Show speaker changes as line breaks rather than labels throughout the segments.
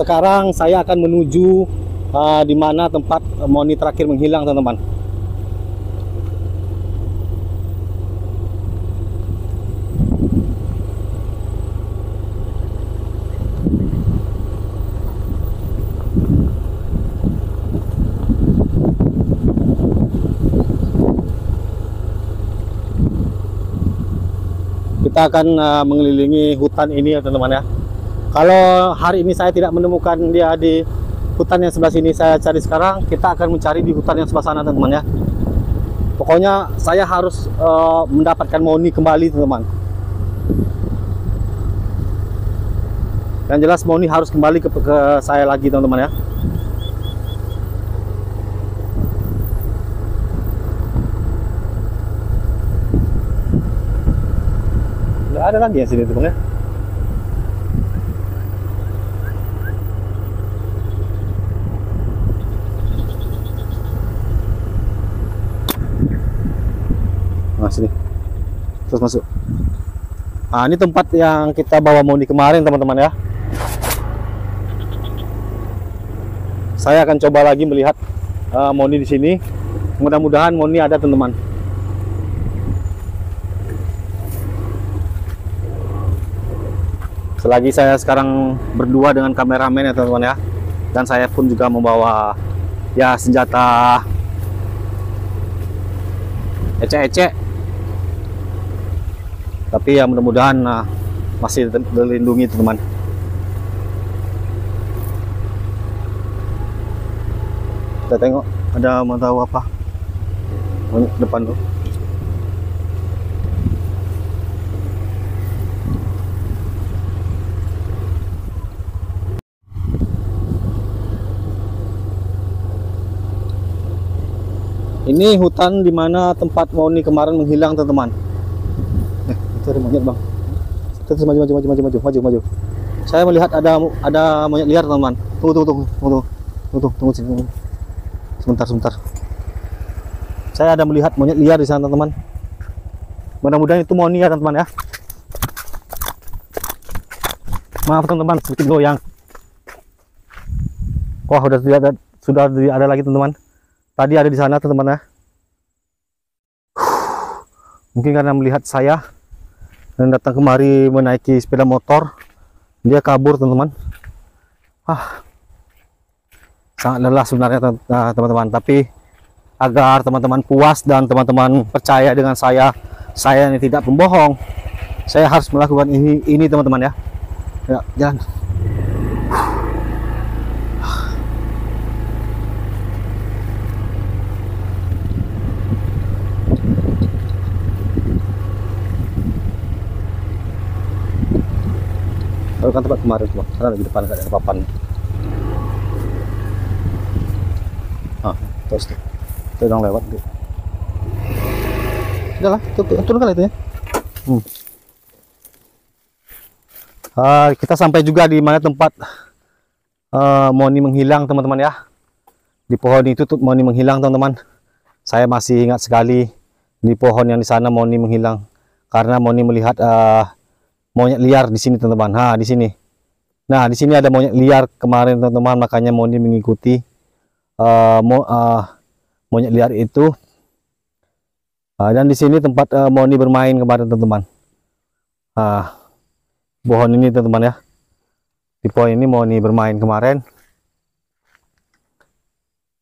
sekarang saya akan menuju uh, di mana tempat Moni terakhir menghilang teman-teman. kita akan uh, mengelilingi hutan ini ya teman-teman ya kalau hari ini saya tidak menemukan dia di hutan yang sebelah sini saya cari sekarang kita akan mencari di hutan yang sebelah sana teman-teman ya. Pokoknya saya harus uh, mendapatkan Moni kembali teman-teman. Yang jelas Moni harus kembali ke, ke saya lagi teman-teman ya. Ada lagi yang sini bang ya nah sini terus masuk. Nah ini tempat yang kita bawa Moni kemarin teman-teman ya. Saya akan coba lagi melihat uh, Moni di sini. Mudah-mudahan Moni ada teman-teman. Selagi saya sekarang berdua dengan kameramen ya teman-teman ya. Dan saya pun juga membawa ya senjata. Ecek-ecek tapi ya mudah-mudahan nah, masih ter- terlindungi teman kita tengok ada mau tahu apa? Depan tuh. Ini hutan di mana tempat Moni kemarin menghilang, teman-teman. Ada monyet, Bang. Terus maju maju maju maju maju maju maju. Saya melihat ada ada monyet liar, teman-teman. Tunggu tunggu tunggu tunggu tunggu tunggu, tunggu. Tunggu. Sebentar sebentar. Saya ada melihat monyet liar di sana, teman-teman. Mudah-mudahan itu Moni ya, teman-teman ya. Maaf teman-teman, sedikit goyang. Wah, sudah tidak ada sudah ada lagi, teman-teman tadi ada di sana teman-teman ya mungkin karena melihat saya dan datang kemari menaiki sepeda motor dia kabur teman-teman. Ah sangat lelah sebenarnya nah, teman-teman. Tapi agar teman-teman puas dan teman-teman percaya dengan saya saya ini tidak pembohong saya harus melakukan ini ini teman-teman ya. Ya jalan Kan tempat kemarin cuma sana di depan ada papan. Ah, terus tuh. Itu yang lewat tuh. Udah lah, tuh, tuh, turun kali itu ya. Hmm. Ah, kita sampai juga di mana tempat eh, Moni menghilang teman-teman ya. Di pohon itu tuh Moni menghilang teman-teman. Saya masih ingat sekali di pohon yang di sana Moni menghilang karena Moni melihat eh, monyet liar di sini teman-teman. Ha, di sini. Nah, di sini ada monyet liar kemarin teman-teman, makanya Moni mengikuti eh, mo, eh, monyet liar itu. Ah, dan di sini tempat eh, Moni bermain kemarin teman-teman. Ah, pohon ini teman-teman ya. Di pohon ini Moni bermain kemarin.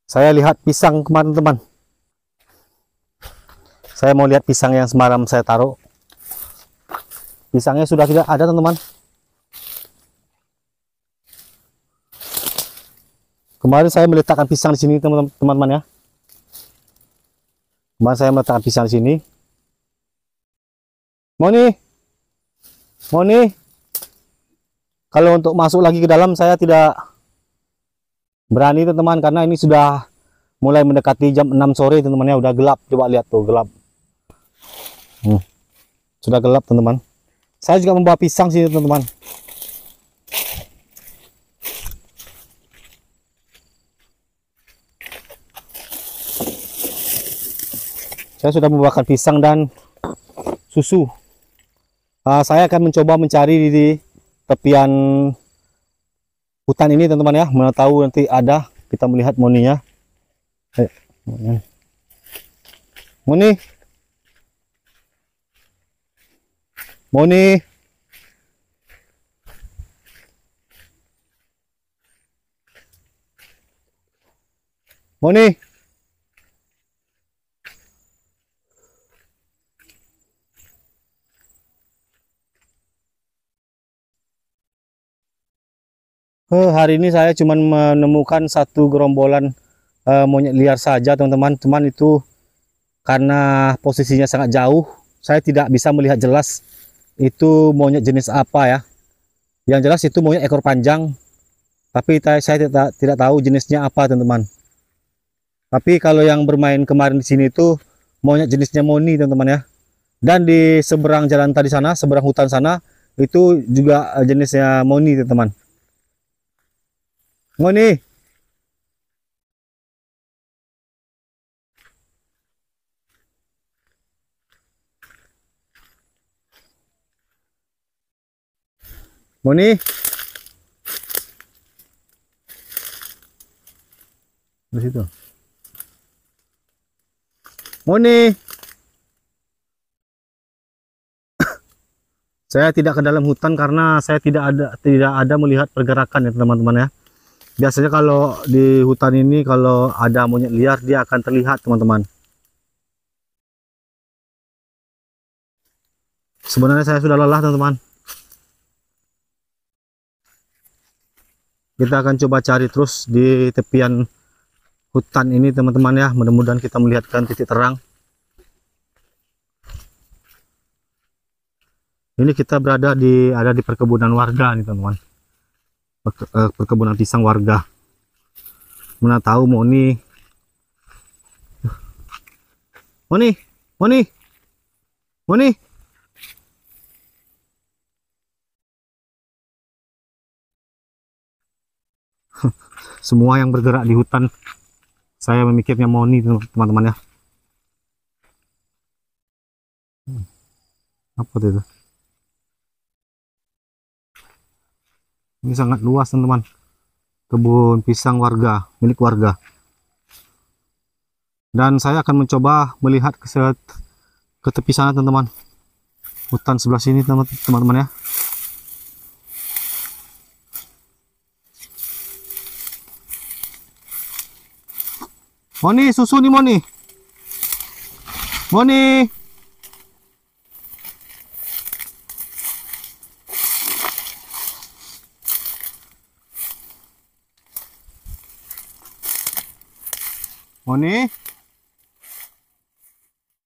Saya lihat pisang kemarin teman. Saya mau lihat pisang yang semalam saya taruh pisangnya sudah tidak ada teman-teman. Kemarin saya meletakkan pisang di sini teman- teman-teman ya. Kemarin saya meletakkan pisang di sini. Moni! Moni! Kalau untuk masuk lagi ke dalam saya tidak berani teman-teman karena ini sudah mulai mendekati jam 6 sore teman-teman ya. Udah gelap. Coba lihat tuh gelap. Hmm. sudah gelap teman-teman saya juga membawa pisang sini teman-teman. Saya sudah membawakan pisang dan susu. Ah, saya akan mencoba mencari di, di tepian hutan ini teman-teman ya. Mana tahu nanti ada. Kita melihat moninya. Eh, moni moni. Moni. Eh, hari ini saya cuma menemukan satu gerombolan eh, monyet liar saja teman-teman. Cuman itu karena posisinya sangat jauh saya tidak bisa melihat jelas itu monyet jenis apa ya? Yang jelas itu monyet ekor panjang. Tapi ta- saya tidak tidak tahu jenisnya apa teman-teman. Tapi kalau yang bermain kemarin di sini itu monyet jenisnya moni teman-teman ya. Dan di seberang jalan tadi sana seberang hutan sana itu juga jenisnya moni teman-teman. Moni. Moni. Di situ. Moni. Saya tidak ke dalam hutan karena saya tidak ada tidak ada melihat pergerakan ya teman-teman ya biasanya kalau di hutan ini kalau ada monyet liar dia akan terlihat teman-teman sebenarnya saya sudah lelah teman-teman kita akan coba cari terus di tepian hutan ini teman-teman ya mudah-mudahan kita melihatkan titik terang ini kita berada di ada di perkebunan warga nih teman-teman eh, perkebunan pisang warga. Mana tahu Moni. Moni, Moni. Moni. Semua yang bergerak di hutan saya memikirnya Moni teman-teman ya. Hmm. Apa itu? Ini sangat luas teman-teman. Kebun pisang warga, milik warga. Dan saya akan mencoba melihat ke, ke tepi sana teman-teman. Hutan sebelah sini teman- teman-teman ya. Moni, susu nih Moni. Moni. Moni.